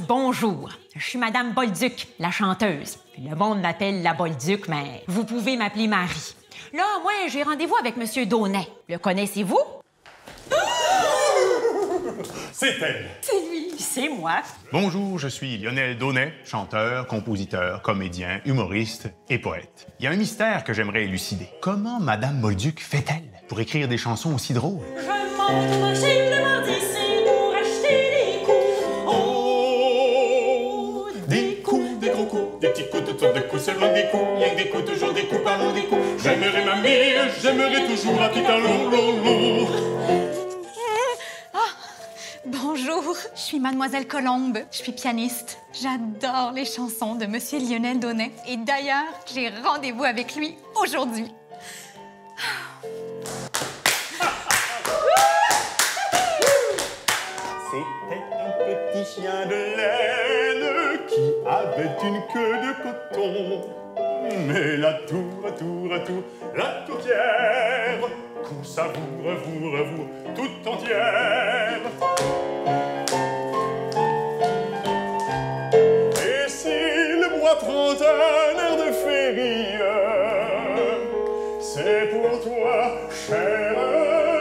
Bonjour, je suis Madame Bolduc, la chanteuse. Le monde m'appelle la Bolduc, mais vous pouvez m'appeler Marie. Là, moi, j'ai rendez-vous avec Monsieur Daunet. Le connaissez-vous? C'est elle. C'est lui. C'est moi. Bonjour, je suis Lionel Daunet, chanteur, compositeur, comédien, humoriste et poète. Il y a un mystère que j'aimerais élucider. Comment Madame Bolduc fait-elle pour écrire des chansons aussi drôles? Je monte ma chaîne le mardi, c'est pour acheter des coups. Oh, Des coups, des gros coups, des petits coups, toutes sortes de coups, seulement des coups, rien que des coups, toujours des coups, parlons des coups. J'aimerais mamie, j'aimerais toujours à petit long, long, long. Je suis Mademoiselle Colombe, je suis pianiste. J'adore les chansons de Monsieur Lionel Daunet. Et d'ailleurs, j'ai rendez-vous avec lui aujourd'hui. C'était un petit chien de laine qui avait une queue de coton. Mais la tour, à tour, à tour, la tourtière, coup savoure, vous, vous, tout entière. moi prends un air de féerie. C'est pour toi, chère